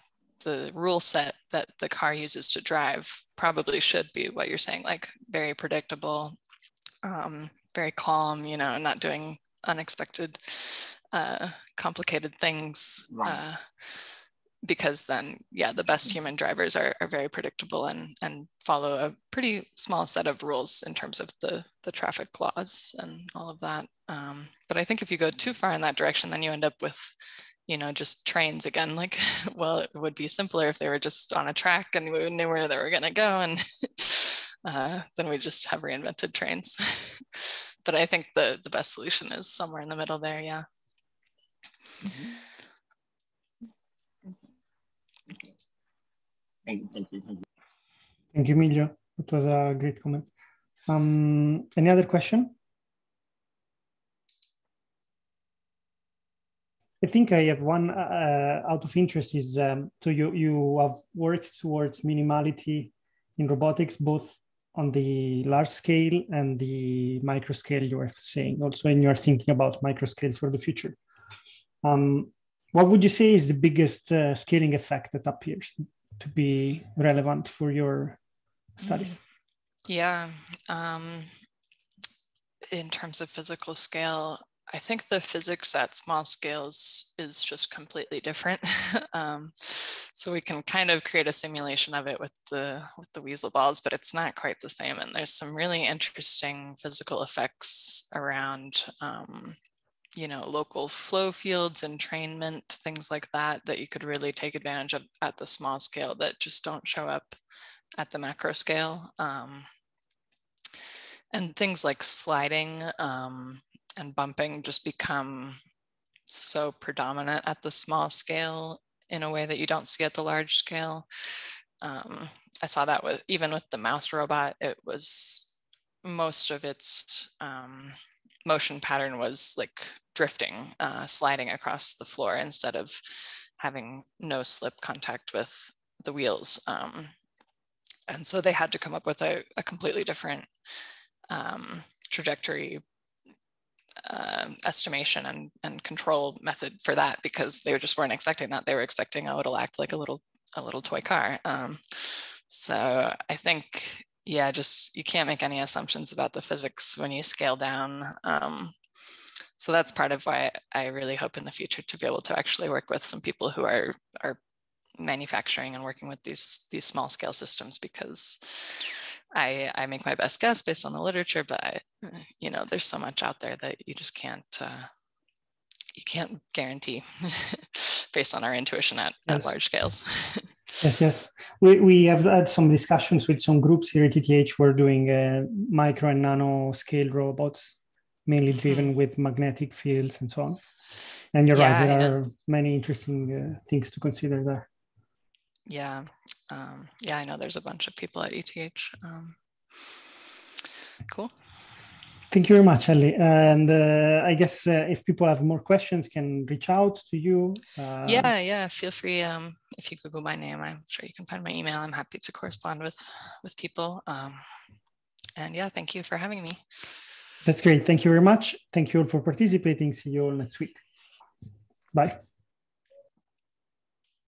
the rule set that the car uses to drive probably should be what you're saying, like very predictable, um, very calm, you know, not doing unexpected, uh, complicated things. Right. Uh, because then yeah the best mm-hmm. human drivers are, are very predictable and and follow a pretty small set of rules in terms of the the traffic laws and all of that um, but i think if you go too far in that direction then you end up with you know just trains again like well it would be simpler if they were just on a track and we knew where they were going to go and uh, then we just have reinvented trains but i think the the best solution is somewhere in the middle there yeah mm-hmm. Thank you. Thank you. Thank you, Thank you, Emilio. It was a great comment. Um, any other question? I think I have one uh, out of interest is um, so you you have worked towards minimality in robotics both on the large scale and the micro scale you were saying also when you're thinking about micro scales for the future. Um, what would you say is the biggest uh, scaling effect that appears to be relevant for your studies? Mm. Yeah. Um, in terms of physical scale, I think the physics at small scales is just completely different. um, so we can kind of create a simulation of it with the with the weasel balls, but it's not quite the same. And there's some really interesting physical effects around, um, you know, local flow fields, entrainment, things like that, that you could really take advantage of at the small scale that just don't show up at the macro scale. Um, and things like sliding um, and bumping just become so predominant at the small scale in a way that you don't see at the large scale. Um, I saw that with even with the mouse robot, it was most of its um, motion pattern was like drifting, uh, sliding across the floor instead of having no slip contact with the wheels. Um, and so they had to come up with a, a completely different um, trajectory uh, estimation and, and control method for that because they just weren't expecting that. They were expecting, oh, it'll act like a little a little toy car. Um, so I think, yeah, just you can't make any assumptions about the physics when you scale down. Um, so that's part of why I really hope in the future to be able to actually work with some people who are are manufacturing and working with these these small scale systems because I, I make my best guess based on the literature, but I, you know, there's so much out there that you just can't, uh, you can't guarantee based on our intuition at, yes. at large scales. yes, yes. We, we have had some discussions with some groups here at ETH. We're doing uh, micro and nano scale robots, mainly driven mm-hmm. with magnetic fields and so on. And you're yeah, right, there yeah. are many interesting uh, things to consider there. Yeah, um, yeah, I know there's a bunch of people at ETH. Um, cool. Thank you very much, Ali. And uh, I guess uh, if people have more questions, can reach out to you. Uh, yeah, yeah. Feel free. Um, if you Google my name, I'm sure you can find my email. I'm happy to correspond with with people. Um, and yeah, thank you for having me. That's great. Thank you very much. Thank you all for participating. See you all next week. Bye.